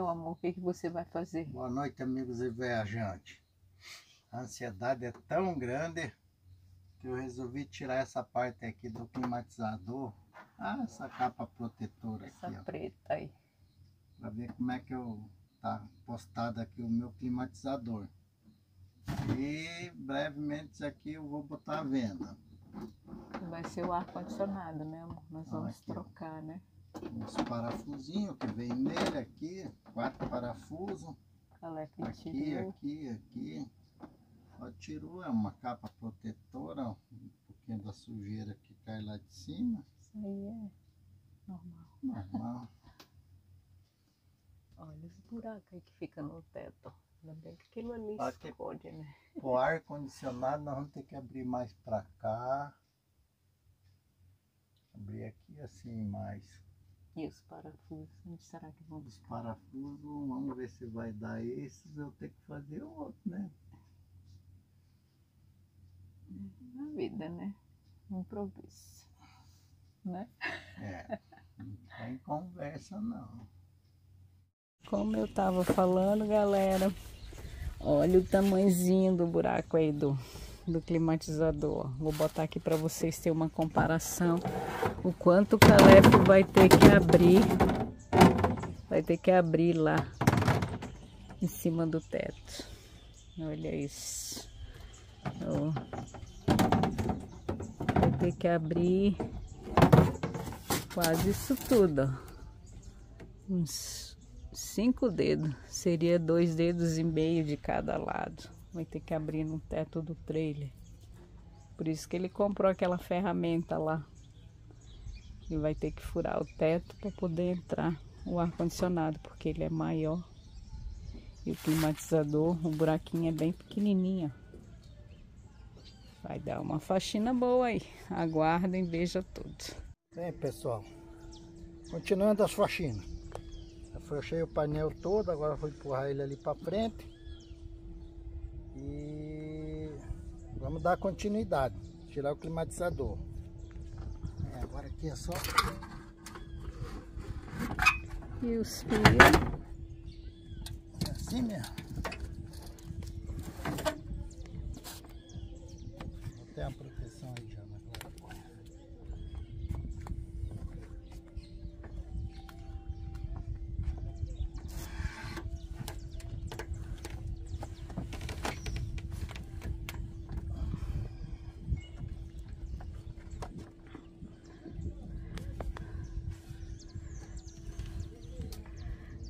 Meu amor, o que, que você vai fazer? Boa noite, amigos e viajantes. A ansiedade é tão grande que eu resolvi tirar essa parte aqui do climatizador. Ah, essa capa protetora Essa aqui, ó. preta aí. Pra ver como é que eu tá postado aqui o meu climatizador. E brevemente isso aqui eu vou botar à venda. Vai ser o ar-condicionado, né, amor? Nós vamos aqui, trocar, né? Uns parafusinhos que vem nele aqui, quatro parafusos. É Aqui, aqui, aqui. Só tirou, é uma capa protetora, ó, um pouquinho da sujeira que cai lá de cima. Isso aí é normal. Normal. Olha os buracos aí que fica no teto. Ainda bem que aquilo ali Ah, que- esconde, né? O ar condicionado nós vamos ter que abrir mais pra cá. Abrir aqui assim mais. E os parafusos, onde será que vão Os parafusos, vamos ver se vai dar esses, eu tenho que fazer outro, né? na vida, né? Improviso. Né? É. Não tem conversa não. Como eu tava falando, galera, olha o tamanhozinho do buraco aí do, do climatizador. Vou botar aqui para vocês terem uma comparação. O quanto o Calef vai ter que abrir. Vai ter que abrir lá em cima do teto. Olha isso. Ó. Vai ter que abrir quase isso tudo. Uns cinco dedos. Seria dois dedos e meio de cada lado. Vai ter que abrir no teto do trailer. Por isso que ele comprou aquela ferramenta lá. E vai ter que furar o teto para poder entrar o ar-condicionado, porque ele é maior. E o climatizador, o buraquinho é bem pequenininho. Vai dar uma faxina boa aí. Aguardem, veja tudo. Bem, pessoal, continuando as faxinas. Eu fechei o painel todo, agora vou empurrar ele ali para frente. E vamos dar continuidade, tirar o climatizador. É, agora aqui é só E os fios. é assim mesmo. Tem a proteção aí já na claraboia.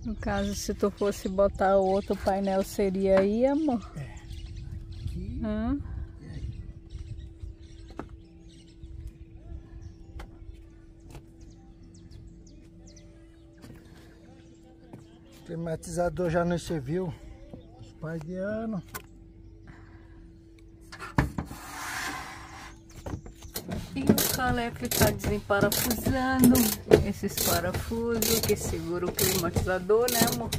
No caso, se tu fosse botar o outro painel, seria aí, amor? Aqui Hã? climatizador já nos serviu os pais de ano. E o Calef tá desemparafusando esses parafusos que segura o climatizador, né, amor?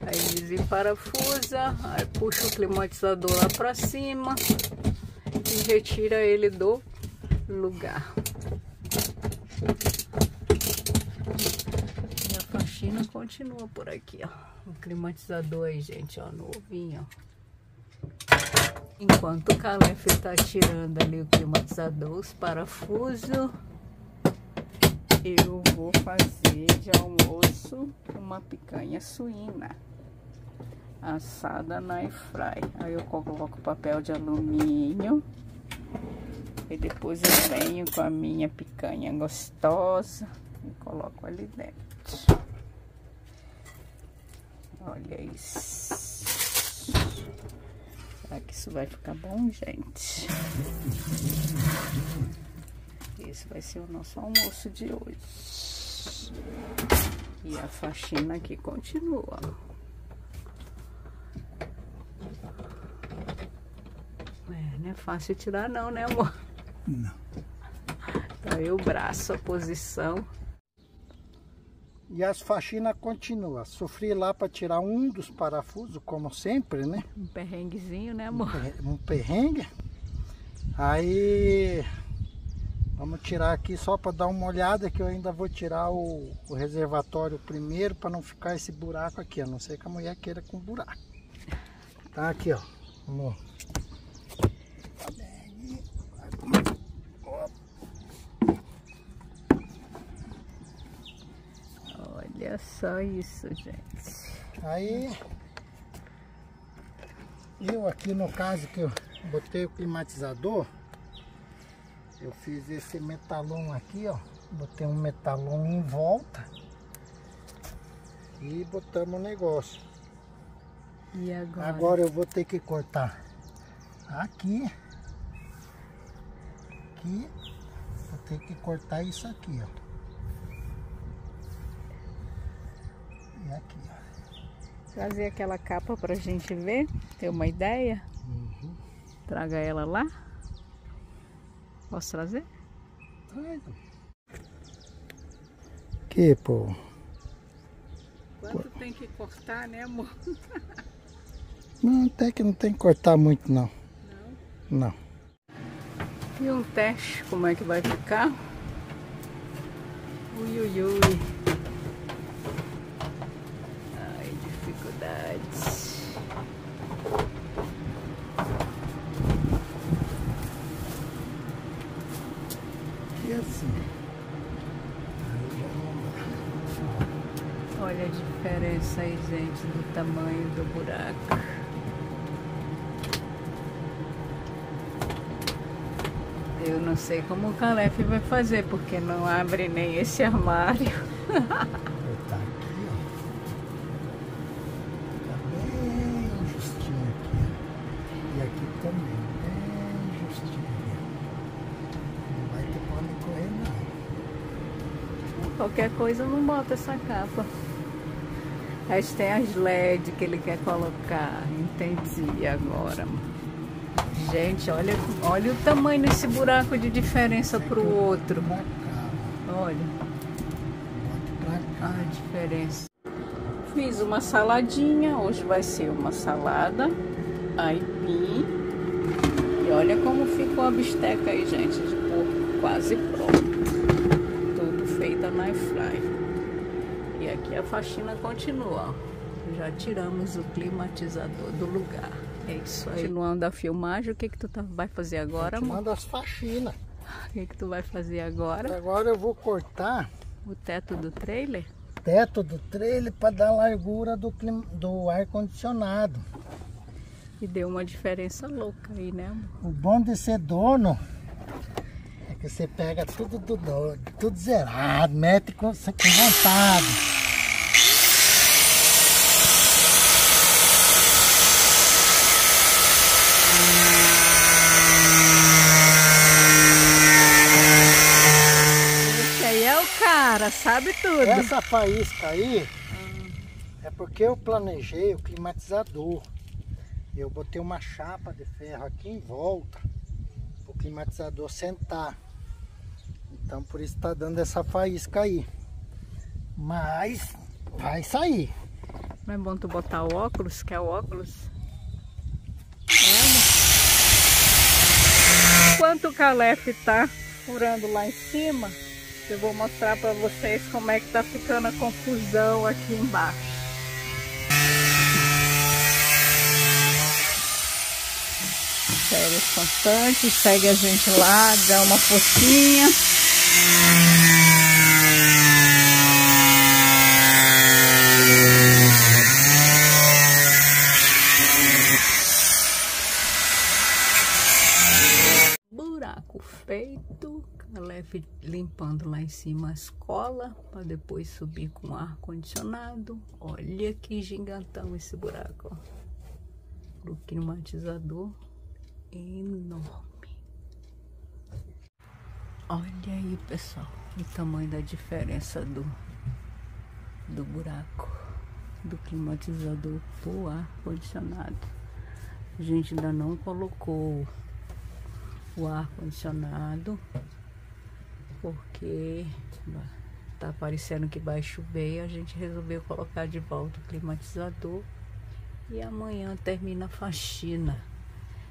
Aí desemparafusa, aí puxa o climatizador lá pra cima e retira ele do lugar. E a faxina continua por aqui, ó. O climatizador aí, gente, ó, novinho, ó. Enquanto o Calef tá tirando ali o climatizador, os parafusos, eu vou fazer de almoço uma picanha suína assada na airfry. Aí eu coloco papel de alumínio e depois eu venho com a minha picanha gostosa e coloco ali dentro. Olha isso. Será que isso vai ficar bom, gente? Esse vai ser o nosso almoço de hoje. E a faxina aqui continua. É, não é fácil tirar não, né amor? Não. Tá aí o braço, a posição. E as faxinas continuam. Sofri lá para tirar um dos parafusos, como sempre, né? Um perrenguezinho, né amor? Um perrengue. Aí Vamos tirar aqui só para dar uma olhada que eu ainda vou tirar o, o reservatório primeiro para não ficar esse buraco aqui, a não ser que a mulher queira com buraco. Tá aqui, ó. Vamos. Olha só isso, gente. Aí eu aqui no caso que eu botei o climatizador, eu fiz esse metalon aqui, ó. Botei um metalon em volta. E botamos o negócio. E agora? Agora eu vou ter que cortar aqui. Aqui. Vou ter que cortar isso aqui, ó. Aqui, ó. Trazer aquela capa pra gente ver, ter uma ideia. Uhum. Traga ela lá. Posso trazer? Traz. Que, pô? Quanto tem que cortar, né, amor? Não, até que não tem que cortar muito, não. Não. Não. E um teste, como é que vai ficar? Ui, ui, ui. Ai, dificuldades. E assim. Olha a diferença aí, gente, do tamanho do buraco. Eu não sei como o Calef vai fazer, porque não abre nem esse armário. Cortar aqui, ó. Tá bem justinho aqui. E aqui também, bem justinho aqui. Não vai ter pra onde correr, não. Qualquer coisa não bota essa capa. Aí tem as LED que ele quer colocar. Entendi agora. Gente, olha, olha o tamanho desse buraco de diferença pro outro. Pra cá, Olha a diferença. Fiz uma saladinha. Hoje vai ser uma salada aipim. E olha como ficou a bisteca aí, gente, de porco quase pronto. Tudo feita na air fry. E aqui a faxina continua. ó. Já tiramos o climatizador do lugar. É isso aí. Continuando a filmagem, o que que tu tá- vai fazer agora, amor? Manda as faxinas. O que que tu vai fazer agora? Agora eu vou cortar O teto do trailer? teto do trailer para dar largura do, clim- do ar condicionado. E deu uma diferença louca aí, né, amor? O bom de ser dono é que você pega tudo do dono, tudo zerado, mete com, com vontade. Esse aí é o cara, sabe tudo. Essa faísca aí é porque eu planejei o climatizador. Eu botei uma chapa de ferro aqui em volta para o climatizador sentar. Então por isso está dando essa faísca aí. Mas vai sair. Não é bom tu botar o óculos? Quer o óculos? É, amor? Enquanto o Calef tá furando lá em cima, eu vou mostrar pra vocês como é que tá ficando a confusão aqui embaixo. Férias constantes, segue a gente lá, dá uma forcinha. Buraco Calef limpando lá em cima a escola para depois subir com ar condicionado. Olha que gigantão esse buraco, ó. O climatizador enorme. Olha aí, pessoal, o tamanho da diferença do do buraco do climatizador pro ar condicionado. A gente ainda não colocou o ar condicionado porque tá parecendo que chover e a gente resolveu colocar de volta o climatizador e amanhã termina a faxina.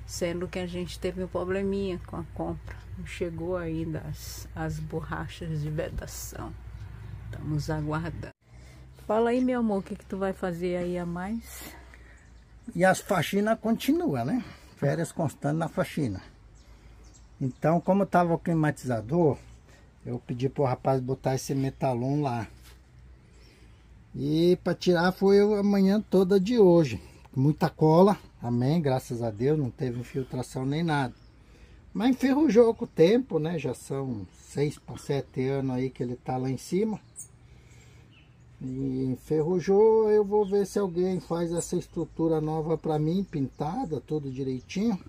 Sendo que a gente teve um probleminha com a compra. Não chegou ainda as, as borrachas de vedação. Estamos aguardando. Fala aí, meu amor, o que, que tu vai fazer aí a mais? E as faxinas continuam, né? Férias constantes na faxina. Então, como estava o climatizador, eu pedi pro rapaz botar esse metalon lá. E para tirar foi a manhã toda de hoje. Muita cola, amém, graças a Deus, não teve infiltração nem nada. Mas enferrujou com o tempo, né? Já são seis para sete anos aí que ele tá lá em cima. E enferrujou, eu vou ver se alguém faz essa estrutura nova para mim, pintada, tudo direitinho.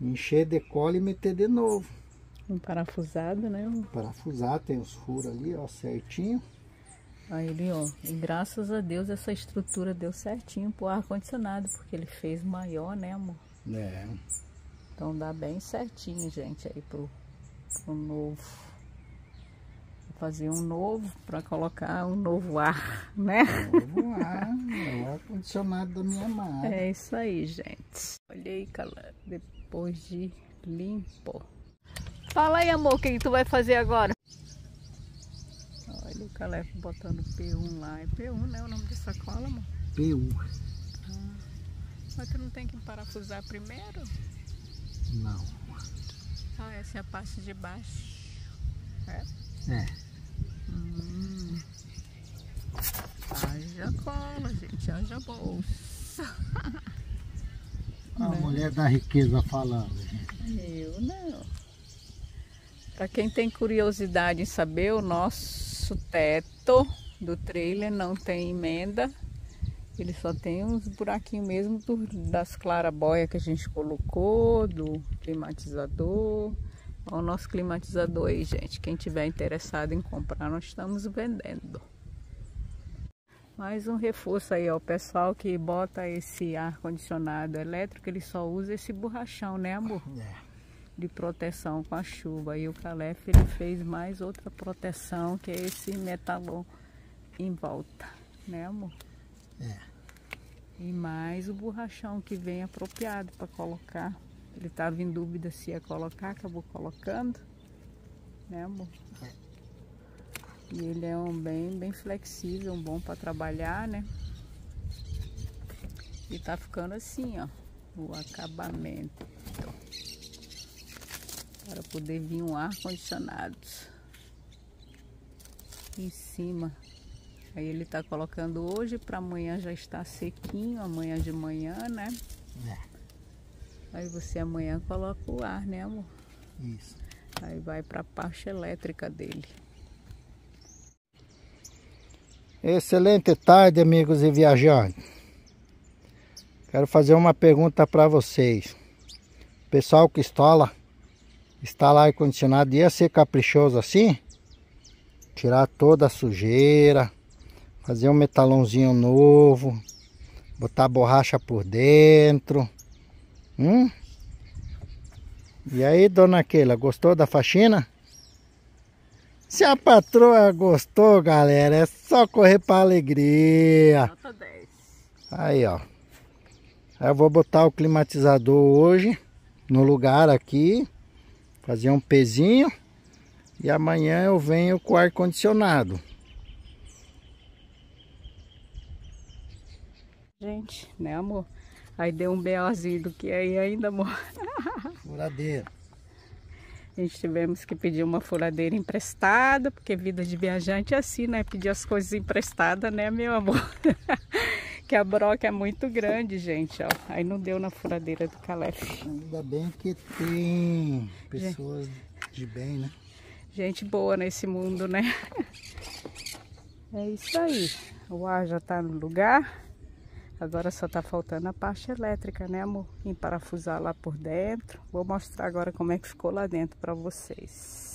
Encher de cola e meter de novo. Um parafusado, né? Parafusado, tem os furos ali, ó, certinho. Aí ele, ó, e graças a Deus essa estrutura deu certinho pro ar-condicionado, porque ele fez maior, né, amor? É. Então dá bem certinho, gente, aí pro, pro novo. Vou fazer um novo para colocar um novo ar, né? Novo ar, é o ar-condicionado da minha mãe. É isso aí, gente. Olha aí, depois de limpo. Fala aí, amor, o que, que tu vai fazer agora? Olha o Calef botando P1 lá. É P1, né? O nome da sacola, amor? P1. Ah, mas tu não tem que parafusar primeiro? Não. Ah, essa é a parte de baixo. É? É. Hum. Haja cola, gente. Haja bolsa. A mulher da riqueza falando, gente. Eu não. Para quem tem curiosidade em saber, o nosso teto do trailer não tem emenda. Ele só tem uns buraquinhos mesmo do, das clarabóias que a gente colocou, do climatizador. Olha o nosso climatizador aí, gente. Quem tiver interessado em comprar, nós estamos vendendo. Mais um reforço aí, ó. Pessoal que bota esse ar-condicionado elétrico, ele só usa esse borrachão, né, amor? É. De proteção com a chuva. E o Calef, ele fez mais outra proteção, que é esse metalon em volta, né, amor? É. E mais o borrachão que vem apropriado para colocar. Ele estava em dúvida se ia colocar, acabou colocando, né, amor? É. E ele é um bem, bem flexível, um bom para trabalhar, né? E tá ficando assim, ó, o acabamento. Para poder vir um ar condicionado em cima. Aí ele tá colocando hoje para amanhã já está sequinho, amanhã de manhã, né? É. Aí você amanhã coloca o ar, né, amor? Isso. Aí vai para a parte elétrica dele. Excelente tarde, amigos e viajantes. Quero fazer uma pergunta para vocês. Pessoal que instala, instalar ar-condicionado ia ser caprichoso assim? Tirar toda a sujeira, fazer um metalãozinho novo, botar borracha por dentro. Hum? E aí, dona Keila, gostou da faxina? Se a patroa gostou, galera, é só correr para alegria. Nota 10. Aí, ó. Eu vou botar o climatizador hoje no lugar aqui, fazer um pezinho e amanhã eu venho com o ar condicionado. Gente, né, amor? Aí deu um BOzinho do que aí ainda, amor. Furadeira. A gente tivemos que pedir uma furadeira emprestada, porque vida de viajante é assim, né? Pedir as coisas emprestadas, né, meu amor? que a broca é muito grande, gente, ó. Aí não deu na furadeira do Calef. Ainda bem que tem pessoas de bem, né? Gente boa nesse mundo, né? É isso aí. O ar já tá no lugar. Agora só tá faltando a parte elétrica, né, amor? Em parafusar lá por dentro. Vou mostrar agora como é que ficou lá dentro para vocês.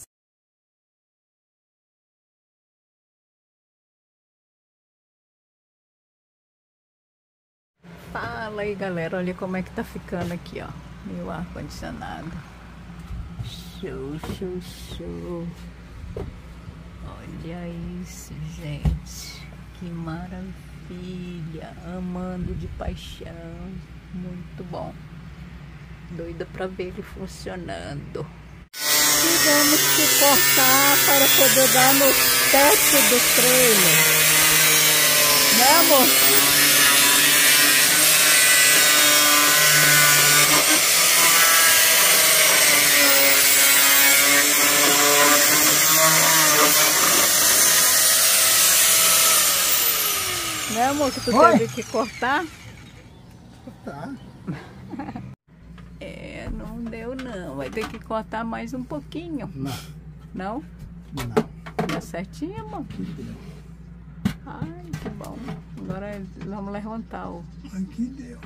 Fala aí, galera. Olha como é que tá ficando aqui, ó. Meu ar-condicionado. Show, show, show. Olha isso, gente. Que maravilha. Amando de paixão. Muito bom. Doida para ver ele funcionando. Tivemos que cortar para poder dar no teto do trailer. Né, amor? Que tu Oi? teve que cortar? Cortar. é, não deu não. Vai ter que cortar mais um pouquinho. Não. Não? Não. Deu certinho, amor? Aqui deu. Ai, que bom. Agora vamos levantar o... Aqui deu.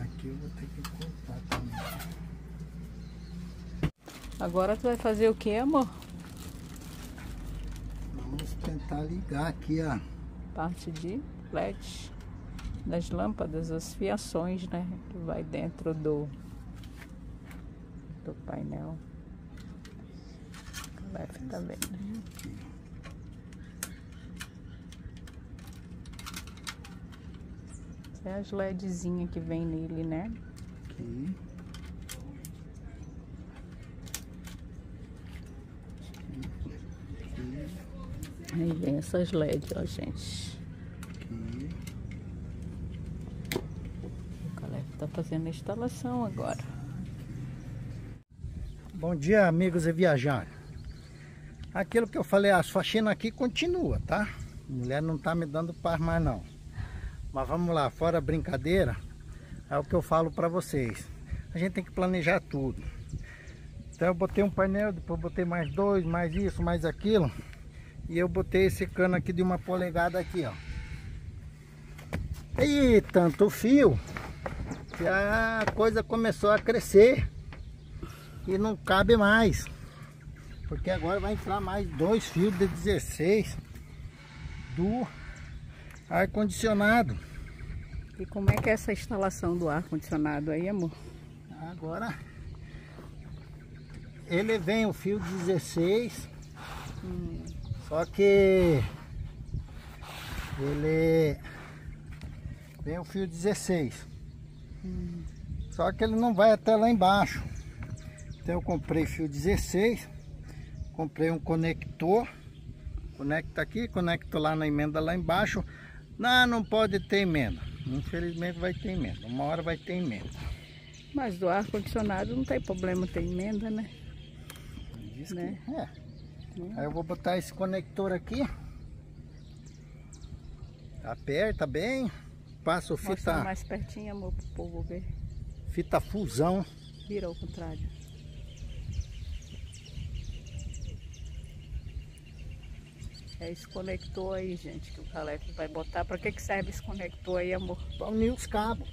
Aqui eu vou ter que cortar também. Agora tu vai fazer o que, amor? Vamos tentar ligar aqui, ó parte de LED das lâmpadas, as fiações, né? Que vai dentro do, do painel. Calef tá vendo. É as LEDzinhas que vem nele, né? Aqui. Aí vem essas LEDs, ó, gente. Aqui. O Caleb tá fazendo a instalação agora. Bom dia, amigos e viajantes. Aquilo que eu falei, as faxinas aqui continua, tá? A mulher não tá me dando paz mais não. Mas vamos lá, fora brincadeira, é o que eu falo para vocês. A gente tem que planejar tudo. Então eu botei um painel, depois botei mais dois, mais isso, mais aquilo. E eu botei esse cano aqui de uma polegada aqui, ó. E tanto fio que a coisa começou a crescer e não cabe mais. Porque agora vai entrar mais dois fios de 16 do ar-condicionado. E como é que é essa instalação do ar-condicionado aí, amor? Agora ele vem o fio 16 hum. Só que ele vem o fio 16. Hum. Só que ele não vai até lá embaixo. Então eu comprei fio 16, comprei um conector, conecta aqui, conecto lá na emenda lá embaixo. Não, não pode ter emenda. Infelizmente vai ter emenda. Uma hora vai ter emenda. Mas do ar-condicionado não tem problema ter emenda, né? Diz né? Que, é. Aí eu vou botar esse conector aqui. Aperta bem. Passo fita... Mostra mais pertinho, amor, pro povo ver. Fita fusão. Vira ao contrário. É esse conector aí, gente, que o Calef vai botar. Para que, que serve esse conector aí, amor? Para unir os cabos,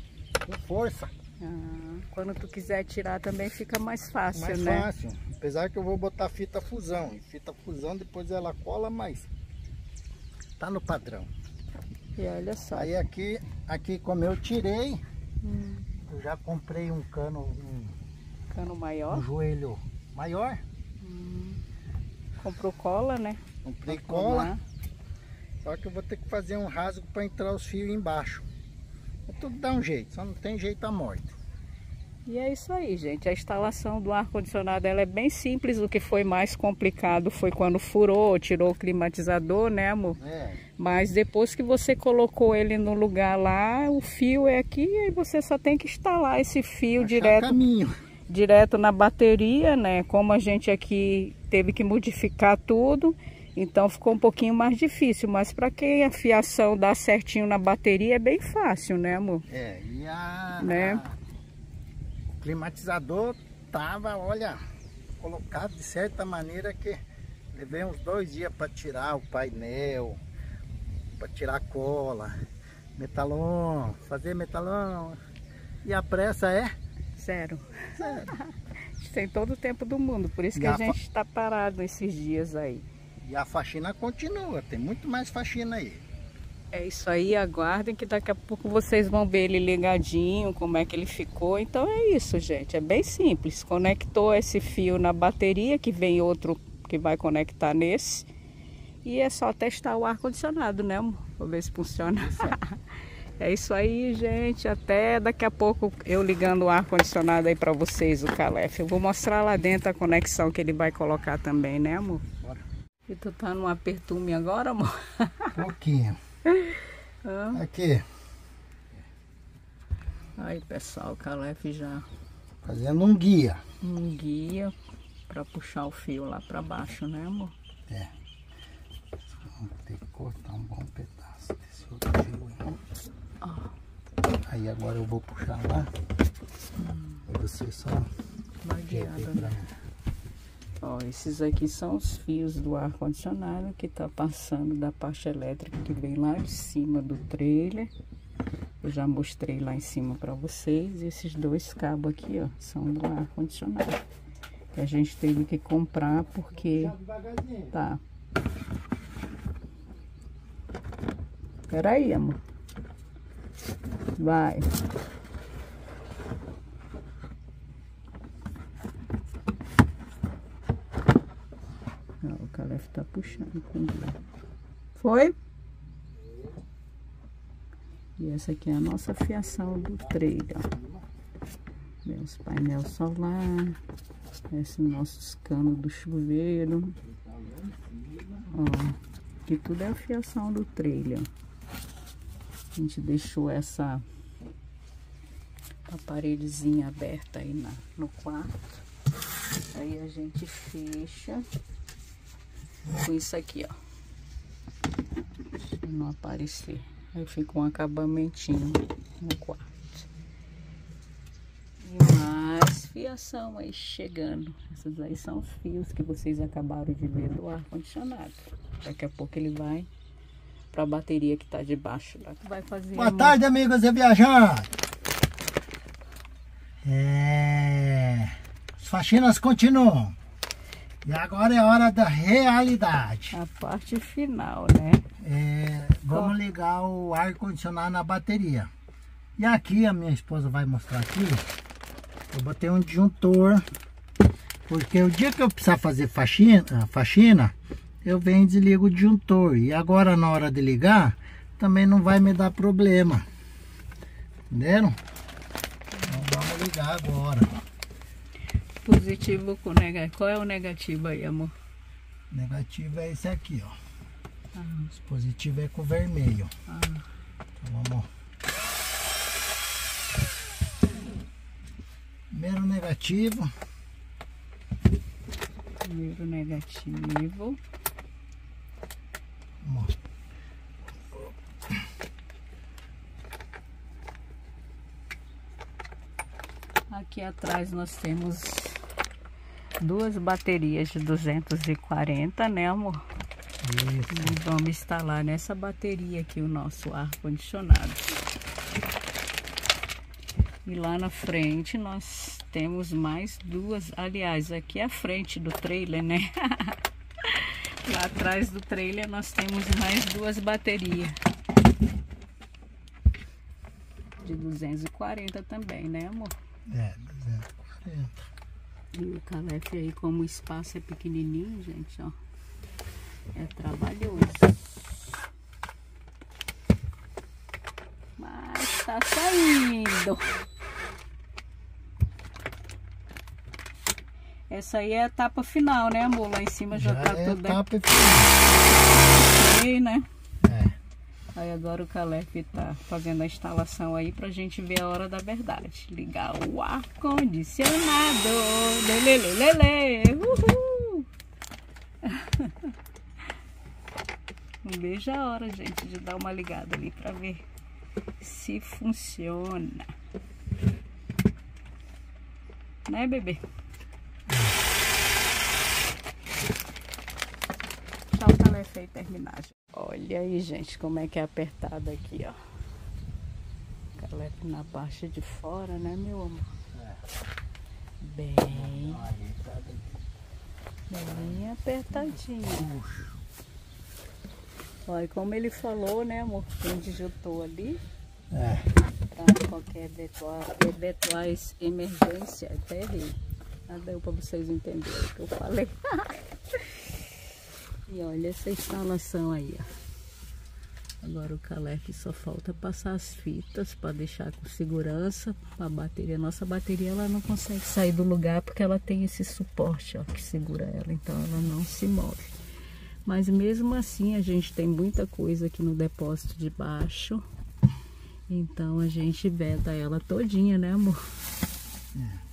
com força. Ah, quando tu quiser tirar também fica mais fácil, mais né? Mais fácil. Apesar que eu vou botar fita fusão. E fita fusão depois ela cola, mas tá no padrão. E olha só. Aí aqui, aqui como eu tirei, hum. eu já comprei um cano. Um, cano maior? Um joelho maior. Hum. Comprou cola, né? Comprei cola. Só que eu vou ter que fazer um rasgo para entrar os fios embaixo. É tudo dá um jeito, só não tem jeito a morte. E é isso aí, gente. A instalação do ar-condicionado ela é bem simples. O que foi mais complicado foi quando furou, tirou o climatizador, né, amor? É. Mas depois que você colocou ele no lugar lá, o fio é aqui e você só tem que instalar esse fio Achar direto, caminho. direto na bateria, né? Como a gente aqui teve que modificar tudo, então ficou um pouquinho mais difícil. Mas para quem a fiação dá certinho na bateria é bem fácil, né, amor? É, e a... Né? A climatizador tava, olha, colocado de certa maneira que levei uns dois dias para tirar o painel, para tirar a cola, metalon, fazer metalon. E a pressa é? Zero. Zero. Tem todo o tempo do mundo, por isso que a, a gente está parado esses dias aí. E a faxina continua, tem muito mais faxina aí. É isso aí, aguardem que daqui a pouco vocês vão ver ele ligadinho, como é que ele ficou. Então é isso, gente, é bem simples. Conectou esse fio na bateria, que vem outro que vai conectar nesse. E é só testar o ar-condicionado, né, amor? Pra ver se funciona. É isso aí, gente. Até daqui a pouco eu ligando o ar-condicionado aí pra vocês, o Calef. Eu vou mostrar lá dentro a conexão que ele vai colocar também, né, amor? E tu tá num apertume agora, amor? Pouquinho. Ah. Aqui, Aí, pessoal, o Calef já fazendo um guia. um guia pra puxar o fio lá pra baixo, né, amor? É. Vamos ter que cortar um bom pedaço desse outro fio aí. Aí agora eu vou puxar lá. E você só Vai né? mim. Ó, esses aqui são os fios do ar-condicionado que tá passando da parte elétrica que vem lá de cima do trailer. Eu já mostrei lá em cima para vocês. E esses dois cabos aqui, ó, são do ar-condicionado. Que a gente teve que comprar porque tá. Peraí, amor. Vai. Ó, o Calef tá puxando com. Foi? E essa aqui é a nossa fiação do trailer, ó. Os painel solar, esses nossos canos do chuveiro. Ó, que tudo é a fiação do trailer. A gente deixou essa a paredezinha aberta aí na, no quarto. Aí a gente fecha com isso aqui, ó. Pra não aparecer. Aí fica um acabamentinho no quarto. E mais fiação aí chegando. Esses aí são os fios que vocês acabaram de ver do ar-condicionado. Daqui a pouco ele vai pra bateria que tá debaixo lá. Vai fazer Boa uma- tarde, amigos e viajantes. É... As faxinas continuam. E agora é hora da realidade. a parte final, né? É, vamos ligar o ar-condicionado na bateria. E aqui a minha esposa vai mostrar aqui. Eu botei um disjuntor. Porque o dia que eu precisar fazer faxina, faxina eu venho e desligo o disjuntor. E agora na hora de ligar, também não vai me dar problema. Entenderam? Então vamos ligar agora. Positivo com negativo. Qual é o negativo aí, amor? Negativo é esse aqui, ó. Ah, positivo é com vermelho. ah. Então vamos. Primeiro negativo. Primeiro negativo. Vamos. Aqui atrás nós temos duas baterias de 240, né, amor? Isso. E vamos instalar nessa bateria aqui o nosso ar-condicionado. E lá na frente nós temos mais duas. Aliás, aqui é a frente do trailer, né? lá atrás do trailer nós temos mais duas baterias. De 240 também, né, amor? É, 240. E o Calef aí, como o espaço é pequenininho, gente, ó. É trabalhoso. Mas tá saindo. Essa aí é a etapa final, né, amor? Lá em cima já, Já tá é tudo etapa final. ok, né? Aí agora o Calef tá fazendo a instalação aí pra gente ver a hora da verdade. Ligar o ar-condicionado. Lelelelele. Uhul. Não vejo a hora, gente, de dar uma ligada ali pra ver se funciona. Né, bebê? O Calef aí terminar. Olha aí, gente, como é que é apertado aqui, ó. Calef na parte de fora, né, meu amor? Bem, Aí tá bem apertadinho. Olha, como ele falou, né, amor? Tem disjuntor ali É. para qualquer eventuais emergência. Até errei. Mas deu para vocês entenderem o que eu falei. e olha essa instalação aí, ó. Agora o Calef só falta passar as fitas para deixar com segurança a bateria. Nossa bateria ela não consegue sair do lugar porque ela tem esse suporte ó, que segura ela, então ela não se move. Mas mesmo assim a gente tem muita coisa aqui no depósito de baixo. Então a gente veda ela todinha, né amor? É.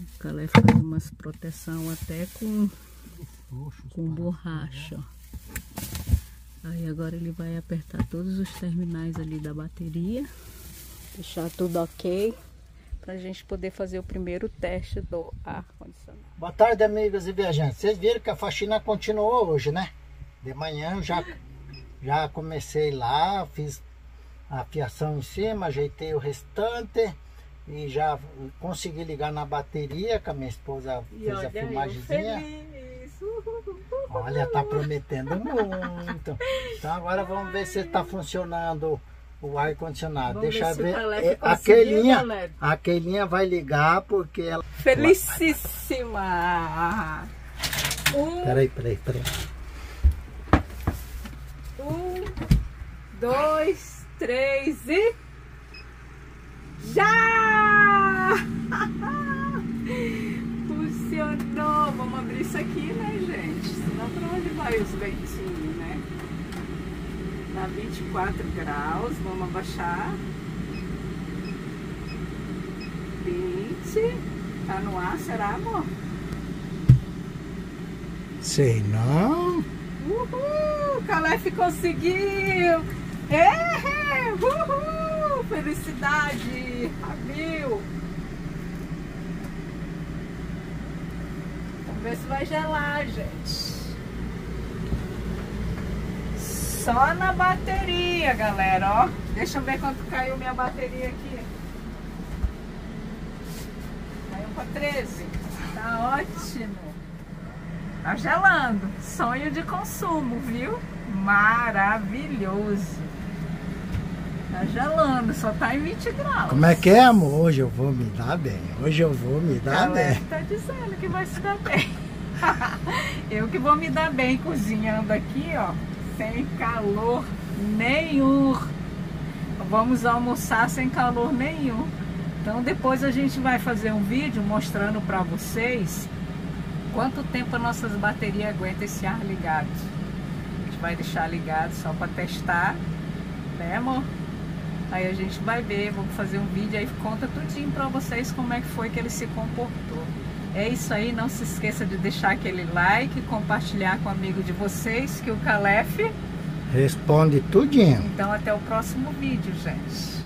O Calef faz umas proteção até com, com borracha, ó. Aí agora ele vai apertar todos os terminais ali da bateria, deixar tudo ok, para a gente poder fazer o primeiro teste do ar-condicionado. Boa tarde, amigos e viajantes. Vocês viram que a faxina continuou hoje, né? De manhã eu já, já comecei lá, fiz a fiação em cima, ajeitei o restante e já consegui ligar na bateria, que a minha esposa e fez a filmagemzinha. Olha, tá prometendo muito. Então agora vamos ver se está funcionando o ar condicionado. Deixa eu ver. É, a Keilinha, a Keilinha vai ligar porque ela. Felicíssima! Um, peraí, peraí, peraí. Um, dois, três e. Já! Funcionou! Vamos abrir isso aqui, né, Senão pra onde vai os ventinhos, né? Tá 24 graus, vamos abaixar. 20. Tá no ar, será, amor? Sei não. Uhul! Calef conseguiu! É! Uhul! Felicidade! Abriu! Vamos ver se vai gelar, gente. Só na bateria, galera, ó. Deixa eu ver quanto caiu minha bateria aqui. Caiu para 13. Tá ótimo. Tá gelando. Sonho de consumo, viu? Maravilhoso. Tá gelando, só tá em 20 graus. Como é que é, amor? Hoje eu vou me dar bem. Hoje eu vou me dar bem. tá dizendo que vai se dar bem. eu que vou me dar bem cozinhando aqui, ó. Sem calor nenhum. Vamos almoçar sem calor nenhum. Então depois a gente vai fazer um vídeo mostrando para vocês quanto tempo as nossas baterias aguentam esse ar ligado. A gente vai deixar ligado só para testar, né amor? Aí a gente vai ver, vamos fazer um vídeo aí conta tudinho para vocês como é que foi que ele se comportou. É isso aí, não se esqueça de deixar aquele like, compartilhar com o amigo de vocês que o Calef responde tudinho. Então até o próximo vídeo, gente.